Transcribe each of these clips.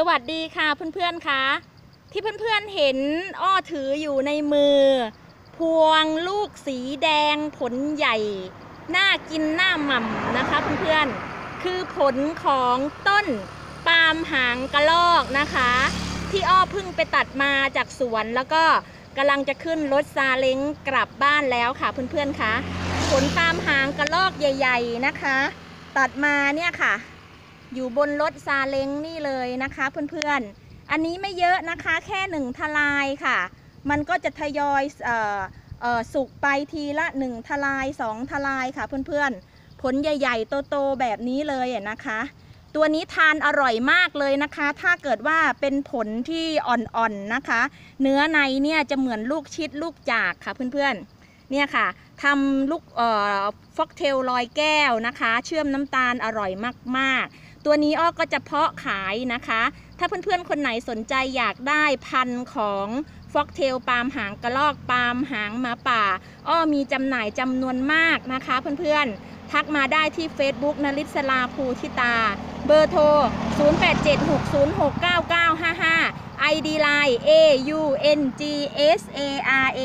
สวัสดีค่ะเพื่อนๆคะที่เพื่อนๆเห็นอ้อถืออยู่ในมือ พวงลูกสีแดงผลใหญ่ น่ากินหน้าหม่ำนะคะเพื่อนๆคือผลของต้นปาล์มหางกระลอกนะคะ ที่อ้อเพิ่งไปตัดมาจากสวนแล้วก็กำลังจะขึ้นรถซาเล้งกลับบ้านแล้วค่ะเพื่อนๆคะผลปาล์มหางกระลอกใหญ่ ๆนะคะ ตัดมาเนี่ยค่ะ อยู่บนรถซาเล้งนี่เลยนะคะเพื่อนๆ อันนี้ไม่เยอะนะคะแค่หนึ่งทลายค่ะ มันก็จะทยอยเอ่อเอ่อสุกไปทีละหนึ่งทลายสองทลายค่ะเพื่อนๆ ผลใหญ่ๆ โตๆ แบบนี้เลยนะคะ ตัวนี้ทานอร่อยมากเลยนะคะ ถ้าเกิดว่าเป็นผลที่อ่อนๆนะคะ เนื้อในเนี่ยจะเหมือนลูกชิดลูกจากค่ะเพื่อนๆเนี่ยค่ะทำลูกออฟอกเทลลอยแก้วนะคะ เชื่อมน้ำตาลอร่อยมาก ๆ ตัวนี้อ้อก็จะเพาะขายนะคะ ถ้าเพื่อนๆคนไหนสนใจอยากได้พันธุ์ของฟอกเทลปาล์มหางกระลอกปาล์มหางหมาป่า อ้อมีจำหน่ายจำนวนมากนะคะ เพื่อนๆ ทักมาได้ที่ Facebook นลิศลาภูทิตา เบอร์โทร 0876069955 ID Line A U N G S A R A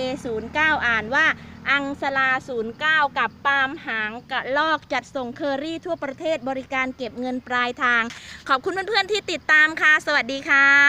09 อ่านว่า อังสลา 09 กับปาล์มหางกระลอกจัดส่งเคอรี่ทั่วประเทศบริการเก็บเงินปลายทาง ขอบคุณเพื่อนๆที่ติดตามค่ะ สวัสดีค่ะ